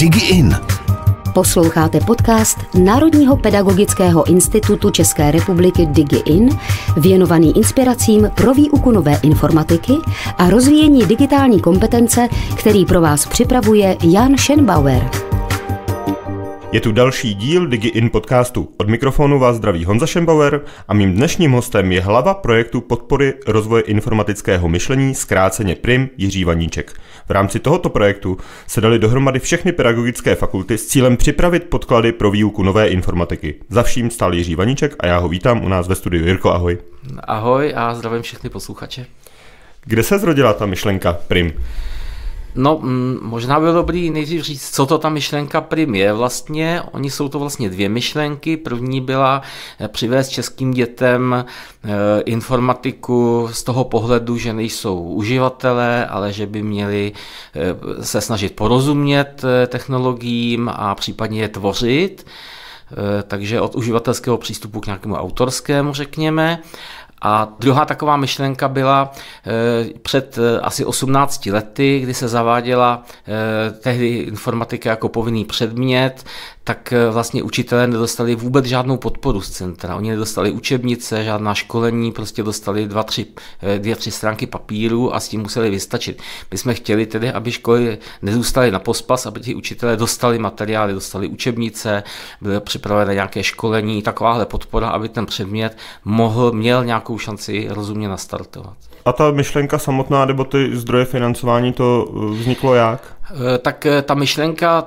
DigiIn. Posloucháte podcast Národního pedagogického institutu České republiky DigiIn, věnovaný inspiracím pro výuku nové informatiky a rozvíjení digitální kompetence, který pro vás připravuje Jan Schenbauer. Je tu další díl DigiIn podcastu. Od mikrofonu vás zdraví Honza Šembauer a mým dnešním hostem je hlava projektu podpory rozvoje informatického myšlení, zkráceně PRIM Jiří Vaníček. V rámci tohoto projektu se dali dohromady všechny pedagogické fakulty s cílem připravit podklady pro výuku nové informatiky. Za vším stál Jiří Vaníček a já ho vítám u nás ve studiu. Jirko, ahoj. Ahoj a zdravím všechny posluchače. Kde se zrodila ta myšlenka PRIM? No, mm, možná bylo dobrý nejdřív říct, co to ta myšlenka prim je vlastně. Oni jsou to vlastně dvě myšlenky. První byla eh, přivést českým dětem eh, informatiku z toho pohledu, že nejsou uživatelé, ale že by měli eh, se snažit porozumět technologiím a případně je tvořit takže od uživatelského přístupu k nějakému autorskému, řekněme. A druhá taková myšlenka byla eh, před eh, asi 18 lety, kdy se zaváděla eh, tehdy informatika jako povinný předmět, tak vlastně učitelé nedostali vůbec žádnou podporu z centra. Oni nedostali učebnice, žádná školení, prostě dostali dva, tři, dvě, tři stránky papíru a s tím museli vystačit. My jsme chtěli tedy, aby školy nezůstaly na pospas, aby ti učitelé dostali materiály, dostali učebnice, byly připravené nějaké školení, takováhle podpora, aby ten předmět mohl, měl nějakou šanci rozumně nastartovat. A ta myšlenka samotná, nebo ty zdroje financování, to eh, vzniklo jak? Tak ta myšlenka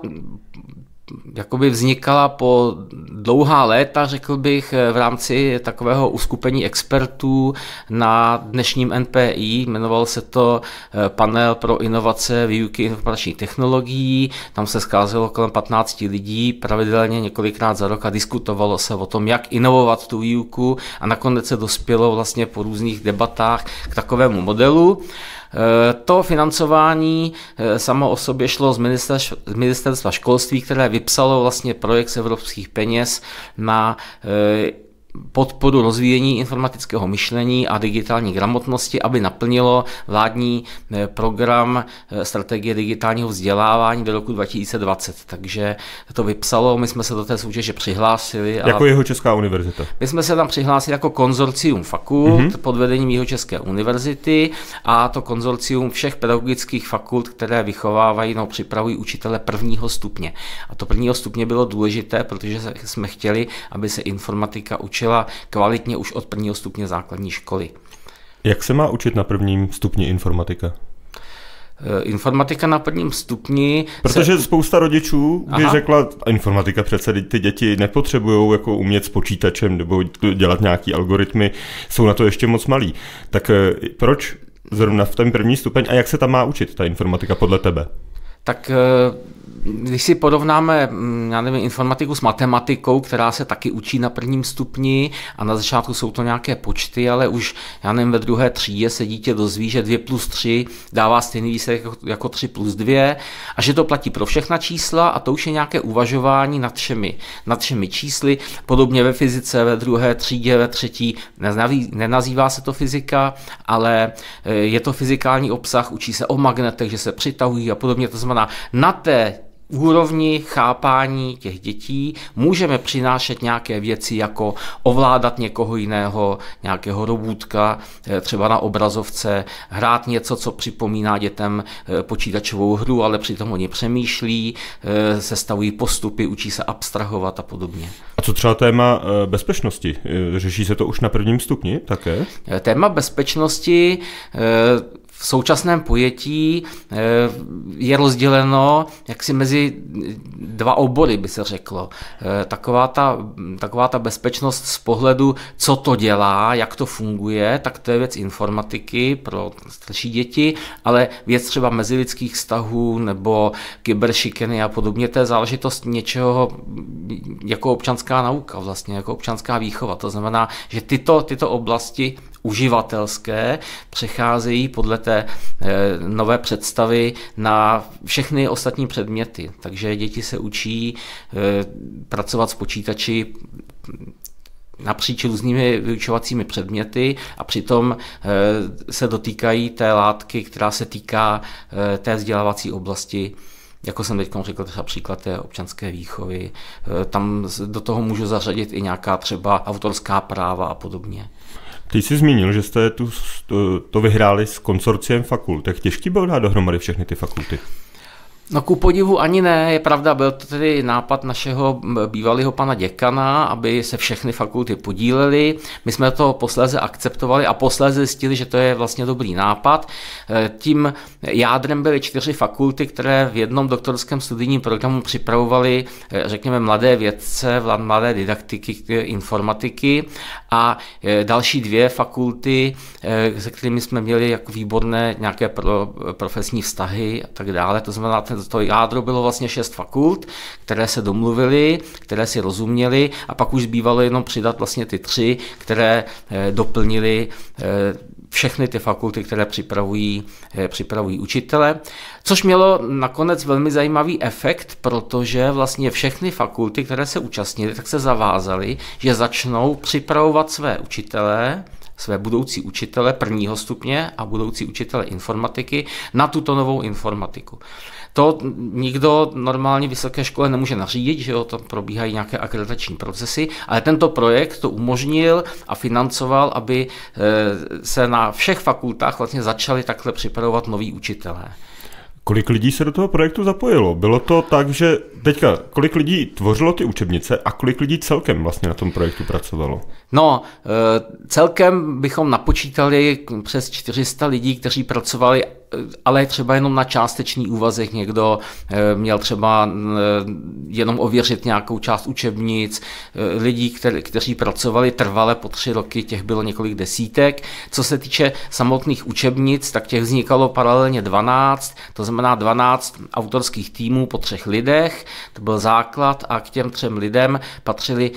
jakoby vznikala po dlouhá léta, řekl bych, v rámci takového uskupení expertů na dnešním NPI. Jmenoval se to eh, panel pro inovace výuky informačních technologií. Tam se scházelo kolem 15 lidí pravidelně několikrát za rok a diskutovalo se o tom, jak inovovat tu výuku a nakonec se dospělo vlastně po různých debatách k takovému modelu. Eh, to financování eh, samo o sobě šlo z ministerstva školství, které vypsalo vlastně projekt z evropských peněz na eh, podporu rozvíjení informatického myšlení a digitální gramotnosti, aby naplnilo vládní eh, program eh, strategie digitálního vzdělávání do roku 2020. Takže to vypsalo, my jsme se do té soutěže přihlásili. Jako jeho Česká univerzita? My jsme se tam přihlásili jako konzorcium fakult mm-hmm. pod vedením jeho České univerzity a to konzorcium všech pedagogických fakult, které vychovávají nebo připravují učitele prvního stupně. A to prvního stupně bylo důležité, protože jsme chtěli, aby se informatika učila učila kvalitně už od prvního stupně základní školy. Jak se má učit na prvním stupni informatika? Eh, informatika na prvním stupni. Protože se... spousta rodičů by Aha. řekla, informatika přece ty děti nepotřebují jako umět s počítačem nebo dělat nějaký algoritmy, jsou na to ještě moc malí. Tak eh, proč zrovna v ten první stupeň a jak se tam má učit ta informatika podle tebe? Tak eh, když si porovnáme, mm, já nevím, informatiku s matematikou, která se taky učí na prvním stupni a na začátku jsou to nějaké počty, ale už, já nevím, ve druhé třídě se dítě dozví, že 2 plus 3 dává stejný výsledek jako 3 plus 2 a že to platí pro všechna čísla a to už je nějaké uvažování nad všemi, nad všemi čísly. Podobně ve fyzice ve druhé třídě, ve třetí, nenazývá se to fyzika, ale eh, je to fyzikální obsah, učí se o magnetech, že se přitahují a podobně. To znamená, na té úrovni chápání těch dětí můžeme přinášet nějaké věci jako ovládat někoho jiného, nějakého robůtka, eh, třeba na obrazovce, hrát něco, co připomíná dětem eh, počítačovou hru, ale přitom oni přemýšlí, eh, sestavují postupy, učí se abstrahovat a podobně. A co třeba téma bezpečnosti? Řeší se to už na prvním stupni také? Téma bezpečnosti v současném pojetí eh, je rozděleno jaksi mezi dva obory, by se řeklo. Eh, taková ta, taková ta bezpečnost z pohledu, co to dělá, jak to funguje, tak to je věc informatiky pro starší děti, ale věc třeba mezilidských vztahů nebo kyberšikeny a podobně, to je záležitost něčeho jako občanská nauka, vlastně jako občanská výchova. To znamená, že tyto, tyto oblasti uživatelské přecházejí podle té eh, nové představy na všechny ostatní předměty. Takže děti se učí eh, pracovat s počítači napříč různými vyučovacími předměty a přitom eh, se dotýkají té látky, která se týká té vzdělávací oblasti jako jsem teď řekl, třeba příklad té občanské výchovy. Tam do toho můžu zařadit i nějaká třeba autorská práva a podobně. Ty jsi zmínil, že jste tu, to, vyhráli s konsorciem fakult. Jak těžký byl dát dohromady všechny ty fakulty? No ku podivu ani ne, je pravda, byl to tedy nápad našeho bývalého pana děkana, aby se všechny fakulty podílely. My jsme to posléze akceptovali a posléze zjistili, že to je vlastně dobrý nápad. E, tím jádrem byly čtyři fakulty, které v jednom doktorském studijním programu připravovaly, e, řekněme, mladé vědce, mladé didaktiky, informatiky a e, další dvě fakulty, se kterými jsme měli jako výborné nějaké profesní vztahy a tak dále. To znamená, to jádro bylo vlastně šest fakult, které se domluvily, které si rozuměly a pak už zbývalo jenom přidat vlastně ty tři, které eh, doplnily eh, všechny ty fakulty, které připravují, eh, připravují učitele, což mělo nakonec velmi zajímavý efekt, protože vlastně všechny fakulty, které se účastnily, tak se zavázaly, že začnou připravovat své učitele své budoucí učitele prvního stupně a budoucí učitele informatiky na tuto novou informatiku. To nikdo normálně vysoké škole nemůže nařídit, že jo, tam probíhají nějaké akreditační procesy, ale tento projekt to umožnil a financoval, aby eh, se na všech fakultách vlastně začali takhle připravovat noví učitelé. Kolik lidí se do toho projektu zapojilo? Bylo to tak, že teďka, kolik lidí tvořilo ty učebnice a kolik lidí celkem vlastně na tom projektu pracovalo? No, eh, celkem bychom napočítali přes 400 lidí, kteří pracovali ale třeba jenom na částečný úvazek někdo eh, měl třeba eh, jenom ověřit nějakou část učebnic, eh, lidí, kteří pracovali trvale po tři roky, těch bylo několik desítek. Co se týče samotných učebnic, tak těch vznikalo paralelně 12, to znamená 12 autorských týmů po třech lidech, to byl základ a k těm třem lidem patřili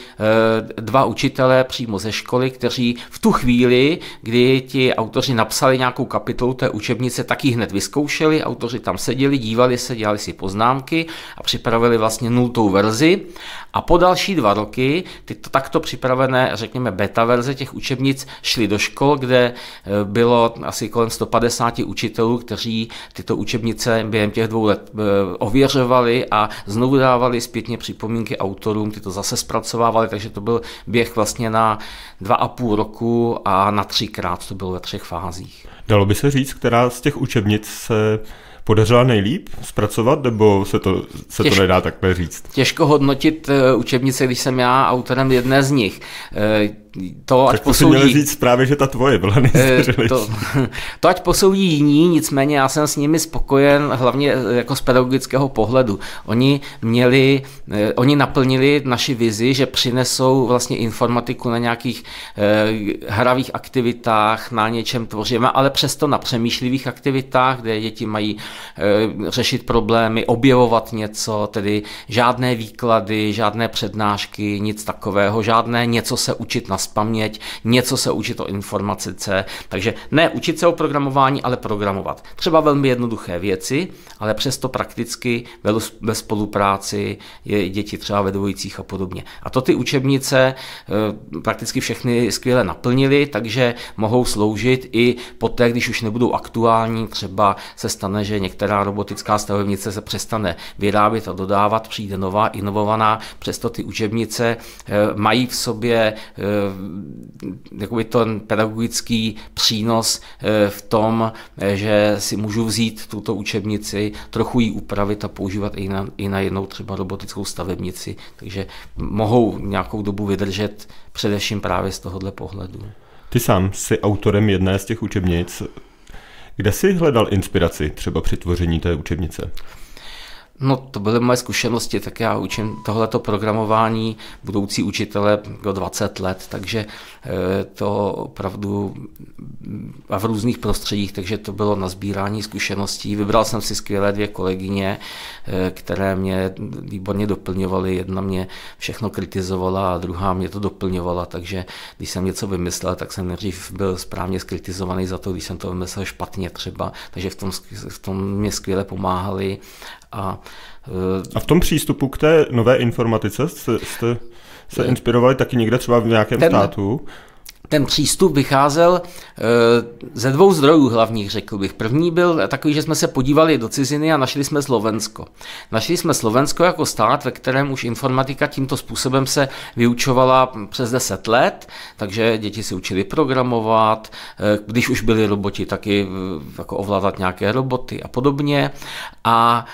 dva učitelé přímo ze školy, kteří v tu chvíli, kdy ti autoři napsali nějakou kapitolu té učebnice, tak ji hned vyzkoušeli, autoři tam seděli, dívali se, dělali si poznámky a připravili vlastně nultou verzi. A po další dva roky tyto takto připravené, řekněme, beta verze těch učebnic šly do škol, kde e, bylo asi kolem 150 učitelů, kteří tyto učebnice během těch dvou let e, ověřovali a znovu dávali zpětně připomínky autorům, ty to zase zpracovávali, takže to byl běh vlastně na dva a půl roku a na třikrát to bylo ve třech fázích. Dalo by se říct, která z těch učebnic se podařila nejlíp zpracovat, nebo se to, se Těž, to nedá takhle říct? Těžko hodnotit eh, učebnice, když jsem já autorem jedné z nich. Eh, to, ať posoudí... měl říct právě, že ta tvoje byla eh, to, to ať posoudí jiní, nicméně já jsem s nimi spokojen, hlavně jako z pedagogického pohledu. Oni měli, oni naplnili naši vizi, že přinesou vlastně informatiku na nějakých hravých aktivitách, na něčem tvoříme, ale přesto na přemýšlivých aktivitách, kde děti mají řešit problémy, objevovat něco, tedy žádné výklady, žádné přednášky, nic takového, žádné něco se učit na paměť, něco se učit o informatice, takže ne učit se o programování, ale programovat. Třeba velmi jednoduché věci, ale přesto prakticky ve spolupráci je děti třeba ve dvojicích a podobně. A to ty učebnice eh, prakticky všechny skvěle naplnily, takže mohou sloužit i poté, když už nebudou aktuální, třeba se stane, že některá robotická stavebnice se přestane vyrábět a dodávat, přijde nová, inovovaná, přesto ty učebnice eh, mají v sobě eh, jakoby ten pedagogický přínos eh, v tom, že si můžu vzít tuto učebnici, trochu ji upravit a používat i na, i na jednou třeba robotickou stavebnici, takže mohou nějakou dobu vydržet především právě z tohohle pohledu. Ty sám jsi autorem jedné z těch učebnic. Kde jsi hledal inspiraci třeba při tvoření té učebnice? No, to byly moje zkušenosti, tak já učím tohleto programování budoucí učitele do 20 let, takže eh, to opravdu a v různých prostředích, takže to bylo na sbírání zkušeností. Vybral jsem si skvělé dvě kolegyně, eh, které mě výborně doplňovaly. Jedna mě všechno kritizovala a druhá mě to doplňovala, takže když jsem něco vymyslel, tak jsem nejdřív byl správně skritizovaný za to, když jsem to vymyslel špatně třeba, takže v tom, v tom mě skvěle pomáhali a, a v tom přístupu k té nové informatice jste, jste se inspirovali taky někde třeba v nějakém ten, státu? Ten přístup vycházel eh, ze dvou zdrojů hlavních, řekl bych. První byl takový, že jsme se podívali do ciziny a našli jsme Slovensko. Našli jsme Slovensko jako stát, ve kterém už informatika tímto způsobem se vyučovala přes 10 let, takže děti si učili programovat, eh, když už byli roboti, taky eh, jako ovládat nějaké roboty a podobně. A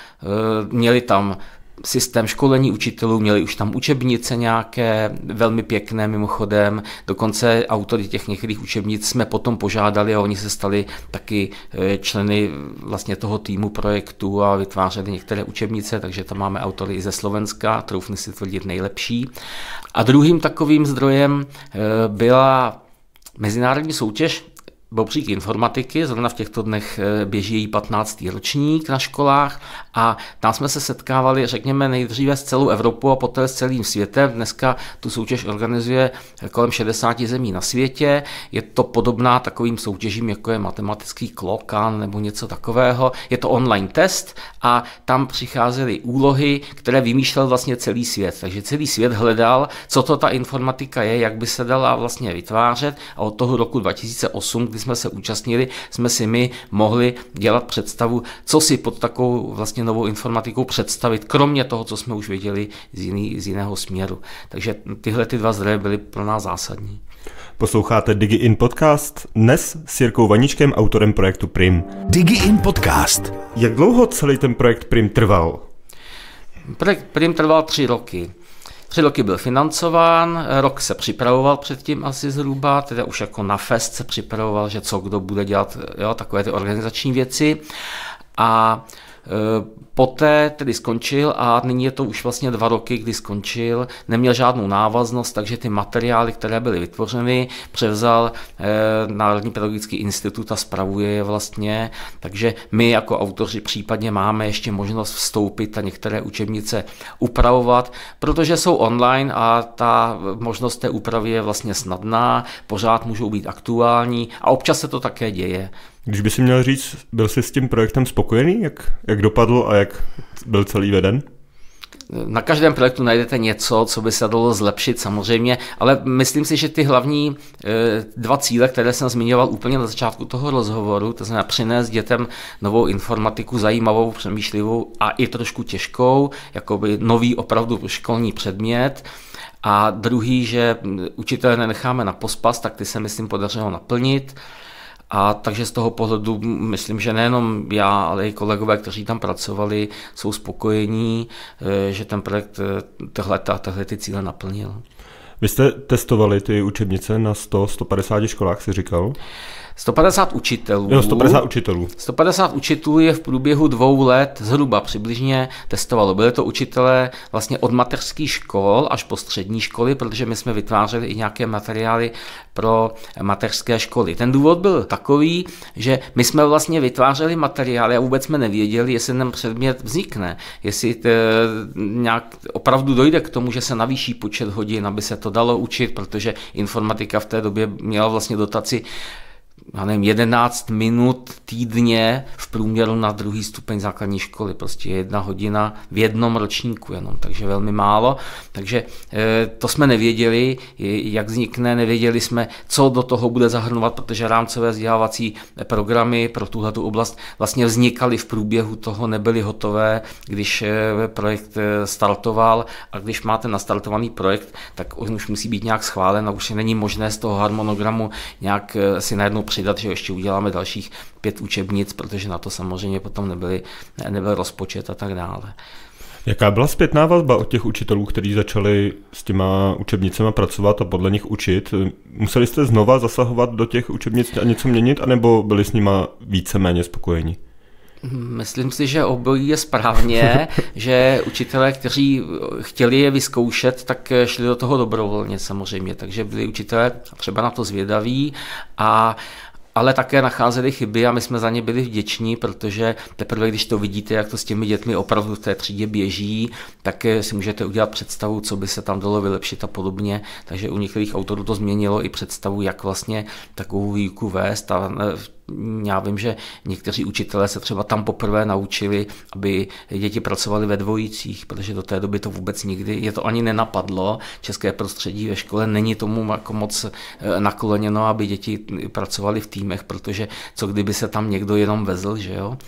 měli tam systém školení učitelů, měli už tam učebnice nějaké, velmi pěkné mimochodem, dokonce autory těch některých učebnic jsme potom požádali a oni se stali taky e, členy vlastně toho týmu projektu a vytvářeli některé učebnice, takže tam máme autory i ze Slovenska, troufnu si tvrdit nejlepší. A druhým takovým zdrojem e, byla mezinárodní soutěž Bobřík informatiky, zrovna v těchto dnech eh, běží její 15. ročník na školách a tam jsme se setkávali, řekněme, nejdříve s celou Evropou a poté s celým světem. Dneska tu soutěž organizuje kolem 60 zemí na světě. Je to podobná takovým soutěžím, jako je matematický klokan nebo něco takového. Je to online test a tam přicházely úlohy, které vymýšlel vlastně celý svět. Takže celý svět hledal, co to ta informatika je, jak by se dala vlastně vytvářet a od toho roku 2008, kdy jsme se účastnili, jsme si my mohli dělat představu, co si pod takovou vlastně novou informatikou představit, kromě toho, co jsme už věděli z, jiný, z jiného směru. Takže tyhle ty dva zdroje byly pro nás zásadní. Posloucháte DigiIn podcast dnes s Jirkou Vaničkem, autorem projektu Prim. DigiIn podcast. Jak dlouho celý ten projekt Prim trval? Projekt Prim trval tři roky. Tři roky byl financován, rok se připravoval předtím asi zhruba, teda už jako na fest se připravoval, že co kdo bude dělat, jo, takové ty organizační věci. A poté tedy skončil a nyní je to už vlastně dva roky, kdy skončil, neměl žádnou návaznost, takže ty materiály, které byly vytvořeny, převzal eh, Národní pedagogický institut a spravuje je vlastně, takže my jako autoři případně máme ještě možnost vstoupit a některé učebnice upravovat, protože jsou online a ta možnost té úpravy je vlastně snadná, pořád můžou být aktuální a občas se to také děje. Když by si měl říct, byl jsi s tím projektem spokojený, jak, jak dopadl a jak byl celý veden? Na každém projektu najdete něco, co by se dalo zlepšit samozřejmě, ale myslím si, že ty hlavní e, dva cíle, které jsem zmiňoval úplně na začátku toho rozhovoru, to znamená přinést dětem novou informatiku, zajímavou, přemýšlivou a i trošku těžkou, jako by nový opravdu školní předmět, a druhý, že učitele nenecháme na pospas, tak ty se myslím podařilo naplnit. A takže z toho pohledu myslím, že nejenom já, ale i kolegové, kteří tam pracovali, jsou spokojení, eh, že ten projekt eh, tohle, tohle ty cíle naplnil. Vy jste testovali ty učebnice na 100-150 školách, si říkal? 150 učitelů. Jo, 150 učitelů. 150 učitelů je v průběhu dvou let zhruba přibližně testovalo. Byly to učitelé vlastně od mateřských škol až po střední školy, protože my jsme vytvářeli i nějaké materiály pro mateřské školy. Ten důvod byl takový, že my jsme vlastně vytvářeli materiály a vůbec jsme nevěděli, jestli ten předmět vznikne, jestli to nějak opravdu dojde k tomu, že se navýší počet hodin, aby se to dalo učit, protože informatika v té době měla vlastně dotaci já nevím, 11 minut týdně v průměru na druhý stupeň základní školy, prostě jedna hodina v jednom ročníku jenom, takže velmi málo. Takže eh, to jsme nevěděli, jak vznikne, nevěděli jsme, co do toho bude zahrnovat, protože rámcové vzdělávací programy pro tuhle oblast vlastně vznikaly v průběhu toho, nebyly hotové, když eh, projekt eh, startoval a když máte nastartovaný projekt, tak on už musí být nějak schválen a už není možné z toho harmonogramu nějak si najednou přidat, že ještě uděláme dalších pět učebnic, protože na to samozřejmě potom nebyly, nebyl rozpočet a tak dále. Jaká byla zpětná vazba od těch učitelů, kteří začali s těma učebnicemi pracovat a podle nich učit? Museli jste znova zasahovat do těch učebnic a něco měnit, anebo byli s nima víceméně spokojeni? Myslím si, že obojí je správně, že učitelé, kteří chtěli je vyzkoušet, tak šli do toho dobrovolně samozřejmě, takže byli učitelé třeba na to zvědaví a ale také nacházeli chyby a my jsme za ně byli vděční, protože teprve, když to vidíte, jak to s těmi dětmi opravdu v té třídě běží, tak si můžete udělat představu, co by se tam dalo vylepšit a podobně. Takže u některých autorů to změnilo i představu, jak vlastně takovou výuku vést a já vím, že někteří učitelé se třeba tam poprvé naučili, aby děti pracovali ve dvojicích, protože do té doby to vůbec nikdy, je to ani nenapadlo. České prostředí ve škole není tomu jako moc eh, nakloněno, aby děti pracovali v týmech, protože co kdyby se tam někdo jenom vezl, že jo.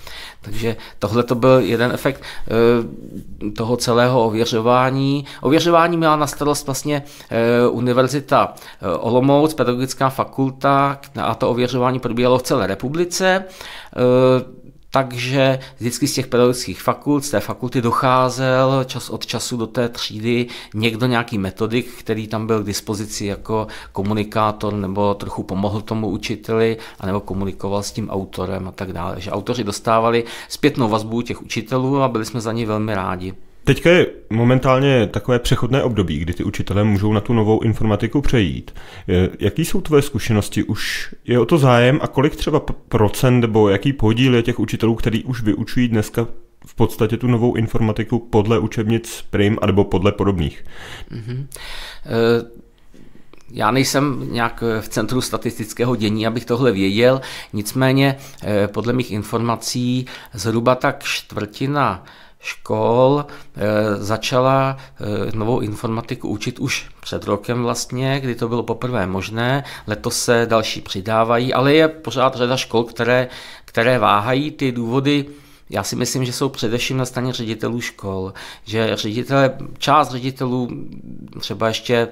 Takže tohle to byl jeden efekt eh, toho celého ověřování. Ověřování měla na starost vlastně eh, Univerzita Olomouc, pedagogická fakulta a to ověřování probíhalo v celé republice takže vždycky z těch pedagogických fakult, z té fakulty docházel čas od času do té třídy někdo, nějaký metodik, který tam byl k dispozici jako komunikátor nebo trochu pomohl tomu učiteli, anebo komunikoval s tím autorem a tak dále. Že autoři dostávali zpětnou vazbu těch učitelů a byli jsme za ně velmi rádi. Teďka je momentálně takové přechodné období, kdy ty učitelé můžou na tu novou informatiku přejít. Jaký jsou tvoje zkušenosti? Už je o to zájem a kolik třeba procent nebo jaký podíl je těch učitelů, který už vyučují dneska v podstatě tu novou informatiku podle učebnic PRIM nebo podle podobných? Mm-hmm. Uh... Já nejsem nějak v centru statistického dění, abych tohle věděl, nicméně eh, podle mých informací zhruba tak čtvrtina škol eh, začala eh, novou informatiku učit už před rokem vlastně, kdy to bylo poprvé možné. Letos se další přidávají, ale je pořád řada škol, které, které váhají ty důvody. Já si myslím, že jsou především na straně ředitelů škol, že ředitele, část ředitelů třeba ještě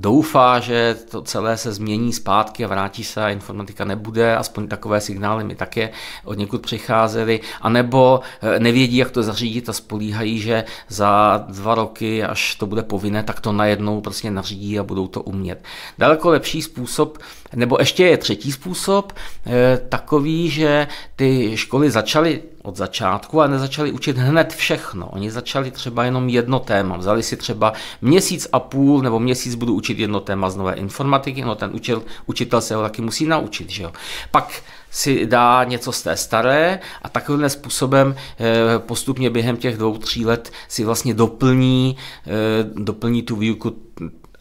doufá, že to celé se změní zpátky a vrátí se a informatika nebude, aspoň takové signály mi také od někud přicházely, anebo eh, nevědí, jak to zařídit a spolíhají, že za dva roky, až to bude povinné, tak to najednou prostě nařídí a budou to umět. Daleko lepší způsob, nebo ještě je třetí způsob, eh, takový, že ty školy začaly od začátku a nezačali učit hned všechno. Oni začali třeba jenom jedno téma. Vzali si třeba měsíc a půl nebo měsíc budu učit jedno téma z nové informatiky, no ten učitel, učitel se ho taky musí naučit. Že jo? Pak si dá něco z té staré a takovým způsobem eh, postupně během těch dvou, tří let si vlastně doplní, eh, doplní tu výuku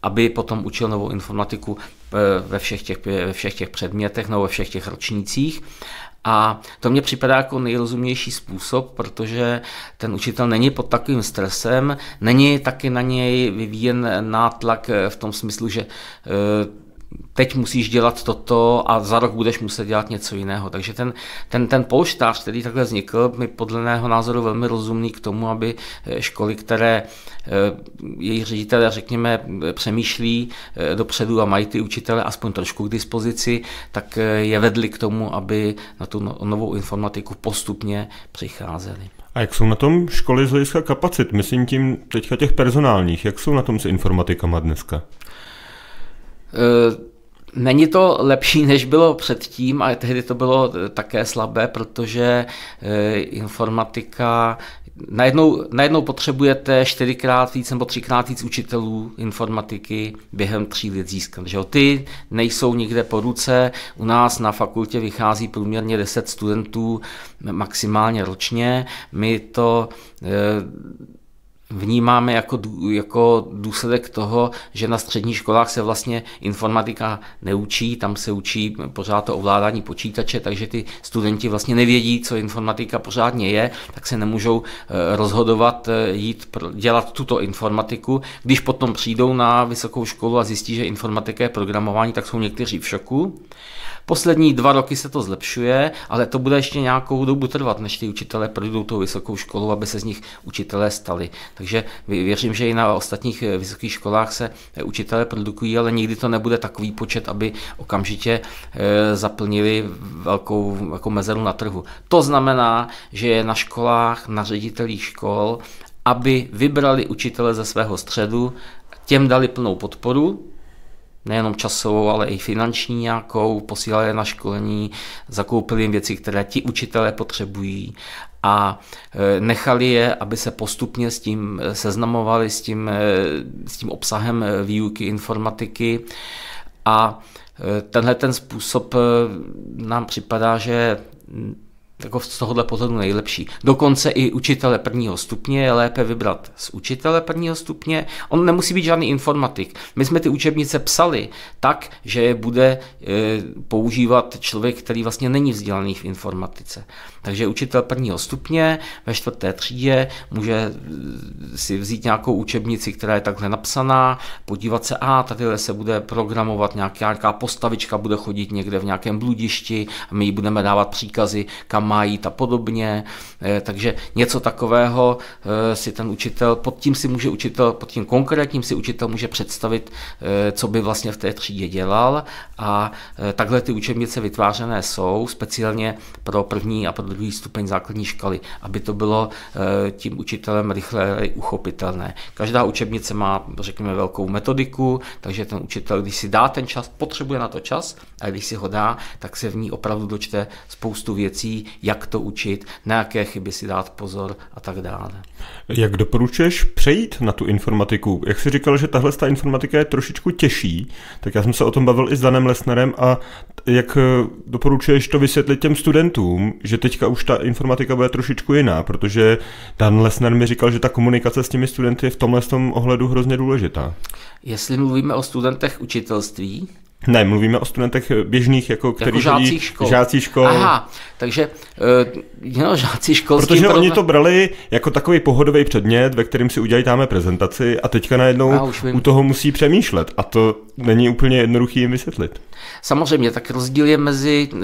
aby potom učil novou informatiku eh, ve všech těch, ve všech těch předmětech nebo ve všech těch ročnících. A to mně připadá jako nejrozumnější způsob, protože ten učitel není pod takovým stresem, není taky na něj vyvíjen nátlak v tom smyslu, že eh, teď musíš dělat toto a za rok budeš muset dělat něco jiného. Takže ten, ten, ten polštář, který takhle vznikl, mi podle mého názoru velmi rozumný k tomu, aby eh, školy, které eh, jejich ředitele, řekněme, přemýšlí eh, dopředu a mají ty učitele aspoň trošku k dispozici, tak je vedli k tomu, aby na tu no, novou informatiku postupně přicházeli. A jak jsou na tom školy z hlediska kapacit? Myslím tím teďka těch personálních. Jak jsou na tom s informatikama dneska? Eh, není to lepší, než bylo předtím, a tehdy to bylo eh, také slabé, protože eh, informatika najednou, najednou potřebujete čtyřikrát víc nebo třikrát víc učitelů informatiky během tří let získat. Že Ty nejsou nikde po ruce. U nás na fakultě vychází průměrně 10 studentů maximálně ročně. My to vnímáme jako, jako důsledek toho, že na středních školách se vlastně informatika neučí, tam se učí pořád to ovládání počítače, takže ty studenti vlastně nevědí, co informatika pořádně je, tak se nemůžou eh, rozhodovat eh, jít dělat tuto informatiku. Když potom přijdou na vysokou školu a zjistí, že informatika je programování, tak jsou někteří v šoku. Poslední dva roky se to zlepšuje, ale to bude ještě nějakou dobu trvat, než ty učitelé projdou tou vysokou školu, aby se z nich učitelé stali. Takže věřím, že i na ostatních eh, vysokých školách se eh, učitelé produkují, ale nikdy to nebude takový počet, aby okamžitě eh, zaplnili velkou jako mezeru na trhu. To znamená, že je na školách, na ředitelích škol, aby vybrali učitele ze svého středu, těm dali plnou podporu, nejenom časovou, ale i finanční nějakou, posílali na školení, zakoupili jim věci, které ti učitelé potřebují a e, nechali je, aby se postupně s tím e, seznamovali, s tím, e, s tím obsahem výuky informatiky. A tenhle ten způsob nám připadá, že jako z tohohle pohledu nejlepší. Dokonce i učitele prvního stupně je lépe vybrat z učitele prvního stupně. On nemusí být žádný informatik. My jsme ty učebnice psali tak, že je bude e, používat člověk, který vlastně není vzdělaný v informatice. Takže učitel prvního stupně ve čtvrté třídě může e, si vzít nějakou učebnici, která je takhle napsaná, podívat se, a tady se bude programovat nějaká, nějaká postavička, bude chodit někde v nějakém bludišti a my jí budeme dávat příkazy, kam má jít a podobně. Eh, takže něco takového eh, si ten učitel, pod tím si může učitel, pod tím konkrétním si učitel může představit, eh, co by vlastně v té třídě dělal a takhle ty učebnice vytvářené jsou speciálně pro první a pro druhý stupeň základní školy, aby to bylo tím učitelem rychle uchopitelné. Každá učebnice má, řekněme, velkou metodiku, takže ten učitel, když si dá ten čas, potřebuje na to čas a když si ho dá, tak se v ní opravdu dočte spoustu věcí, jak to učit, na jaké chyby si dát pozor a tak dále. Jak doporučuješ přejít na tu informatiku? Jak jsi říkal, že tahle ta informatika je trošičku těžší, tak já jsem se o tom bavil i s Danem Lesnerem a jak eh, doporučuješ to vysvětlit těm studentům, že teďka už ta informatika bude trošičku jiná, protože Dan Lesner mi říkal, že ta komunikace s těmi studenty je v tomhle tom ohledu hrozně důležitá. Jestli mluvíme o studentech učitelství, ne, mluvíme o studentech běžných, jako, kteří jako žácích škol. žácí škol. Aha, takže uh, no, žáci škol. Protože porovna... oni to brali jako takový pohodový předmět, ve kterým si udělají táme prezentaci a teďka najednou u toho musí přemýšlet a to není úplně jednoduchý jim vysvětlit. Samozřejmě, tak rozdíl je mezi e,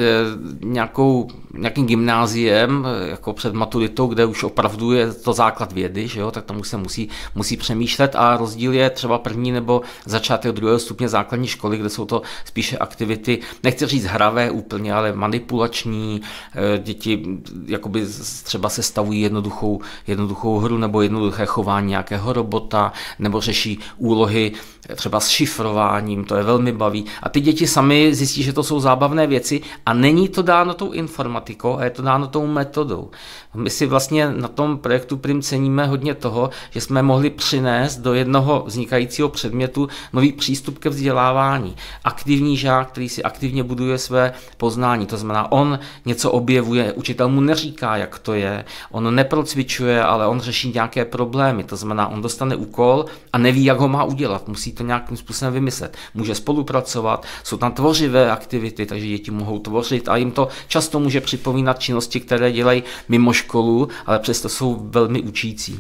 nějakou, nějakým gymnáziem, jako před maturitou, kde už opravdu je to základ vědy, že jo, tak tomu se musí, musí přemýšlet a rozdíl je třeba první nebo začátek druhého stupně základní školy, kde jsou to spíše aktivity, nechci říct hravé úplně, ale manipulační, e, děti jakoby třeba se stavují jednoduchou, jednoduchou hru nebo jednoduché chování nějakého robota, nebo řeší úlohy třeba s šifrováním, to je velmi baví. A ty děti sami zjistí, že to jsou zábavné věci a není to dáno tou informatikou a je to dáno tou metodou. My si vlastně na tom projektu Prim ceníme hodně toho, že jsme mohli přinést do jednoho vznikajícího předmětu nový přístup ke vzdělávání. Aktivní žák, který si aktivně buduje své poznání, to znamená, on něco objevuje, učitel mu neříká, jak to je, on neprocvičuje, ale on řeší nějaké problémy, to znamená, on dostane úkol a neví, jak ho má udělat, musí to nějakým způsobem vymyslet. Může spolupracovat, jsou tam tvořivé aktivity, takže děti mohou tvořit a jim to často může připomínat činnosti, které dělají mimo školu, ale přesto jsou velmi učící.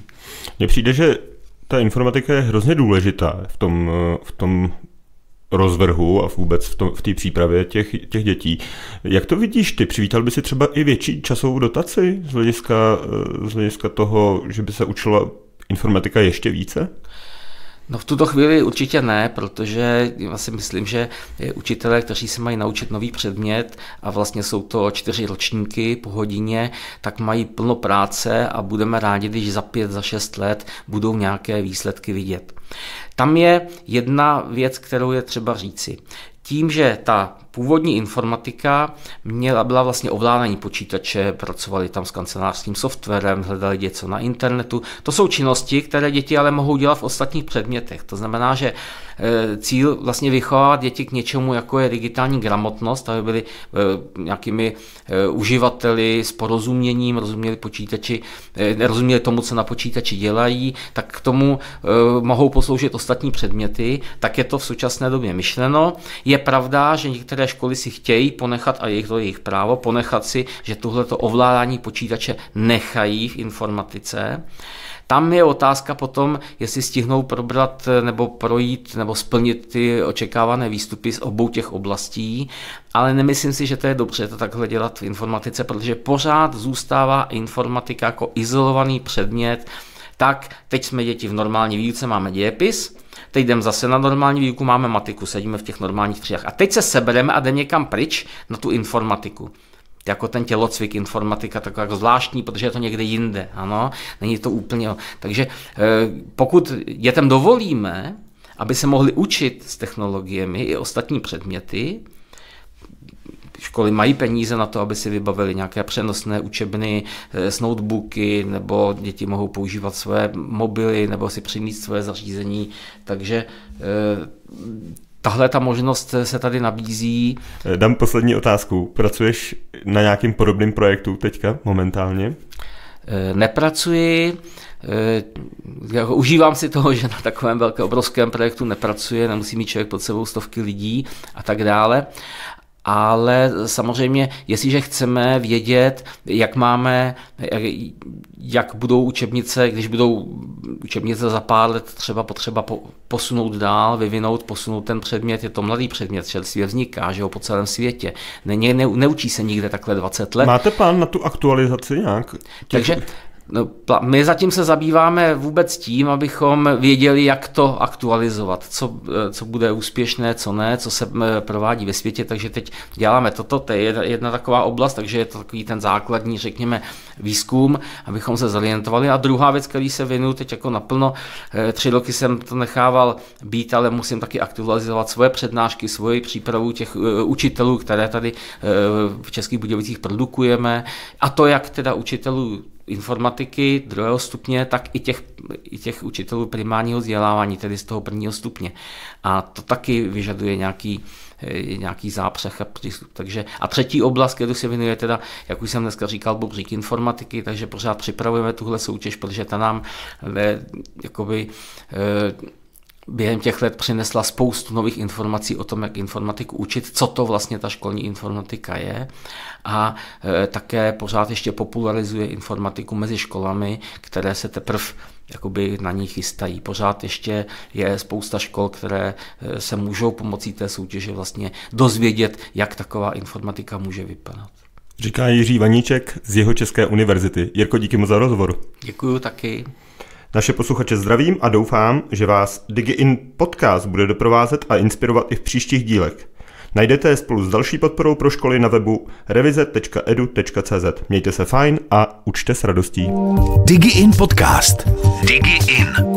Mně přijde, že ta informatika je hrozně důležitá v tom, v tom rozvrhu a vůbec v, v té přípravě těch, těch dětí. Jak to vidíš ty? Přivítal by si třeba i větší časovou dotaci z hlediska, z hlediska toho, že by se učila informatika ještě více? No v tuto chvíli určitě ne, protože já si myslím, že učitelé, kteří se mají naučit nový předmět a vlastně jsou to čtyři ročníky po hodině, tak mají plno práce a budeme rádi, když za pět, za šest let budou nějaké výsledky vidět. Tam je jedna věc, kterou je třeba říci. Tím, že ta původní informatika měla, byla vlastně ovládání počítače, pracovali tam s kancelářským softwarem, hledali něco na internetu. To jsou činnosti, které děti ale mohou dělat v ostatních předmětech. To znamená, že e, cíl vlastně vychovávat děti k něčemu, jako je digitální gramotnost, aby byli e, nějakými e, uživateli s porozuměním, rozuměli počítači, rozuměli tomu, co na počítači dělají, tak k tomu mohou posloužit ostatní předměty, tak je to v současné době myšleno. Je pravda, že některé školy si chtějí ponechat, a jejich to jejich právo, ponechat si, že tohleto ovládání počítače nechají v informatice. Tam je otázka potom, jestli stihnou probrat nebo projít nebo splnit ty očekávané výstupy z obou těch oblastí, ale nemyslím si, že to je dobře to takhle dělat v informatice, protože pořád zůstává informatika jako izolovaný předmět, tak teď jsme děti v normální výuce, máme dějepis, teď jdeme zase na normální výuku, máme matiku, sedíme v těch normálních třídách. A teď se sebereme a jdeme někam pryč na tu informatiku. Jako ten tělocvik informatika, tak jako zvláštní, protože je to někde jinde, ano, není to úplně, takže eh, pokud dětem dovolíme, aby se mohli učit s technologiemi i ostatní předměty, školy mají peníze na to, aby si vybavili nějaké přenosné učebny s eh, notebooky, nebo děti mohou používat své mobily, nebo si přinést své zařízení. Takže eh, tahle ta možnost se tady nabízí. Dám poslední otázku. Pracuješ na nějakým podobným projektu teďka momentálně? Nepracuji, jako užívám si toho, že na takovém velkém obrovském projektu nepracuje, nemusí mít člověk pod sebou stovky lidí a tak dále, ale samozřejmě, jestliže chceme vědět, jak máme, jak, jak budou učebnice, když budou učebnice za pár let třeba potřeba posunout dál, vyvinout, posunout ten předmět, je to mladý předmět, čerstvě vzniká, že jo, po celém světě. Ne, ne, neučí se nikde takhle 20 let. Máte plán na tu aktualizaci nějak? Takže No, my zatím se zabýváme vůbec tím, abychom věděli, jak to aktualizovat, co, eh, co bude úspěšné, co ne, co se eh, provádí ve světě, takže teď děláme toto, to je jedna taková oblast, takže je to takový ten základní, řekněme, výzkum, abychom se zorientovali. A druhá věc, který se věnuju teď jako naplno, eh, tři roky jsem to nechával být, ale musím taky aktualizovat svoje přednášky, svoji přípravu těch učitelů, které tady v Českých Budějovicích produkujeme, a to jak teda učitelů informatiky druhého stupně, tak i těch, i těch učitelů primárního vzdělávání, tedy z toho prvního stupně. A to taky vyžaduje nějaký, eh, nějaký zápřeh a přístup. Takže, a třetí oblast, kterou se věnuje teda, jak už jsem dneska říkal, Bobřík informatiky, takže pořád připravujeme tuhle soutěž, protože ta nám jakoby, eh, během těch let přinesla spoustu nových informací o tom, jak informatiku učit, co to vlastně ta školní informatika je a e, také pořád ještě popularizuje informatiku mezi školami, které se teprve jakoby na ní chystají. Pořád ještě je spousta škol, které e, se můžou pomocí té soutěže vlastně dozvědět, jak taková informatika může vypadat. Říká Jiří Vaníček z jeho České univerzity. Jirko, díky mu za rozhovor. Děkuji taky. Naše posluchače zdravím a doufám, že vás DigiIn podcast bude doprovázet a inspirovat i v příštích dílech. Najdete je spolu s další podporou pro školy na webu revize.edu.cz. Mějte se fajn a učte s radostí. DigiIn podcast. DigiIn.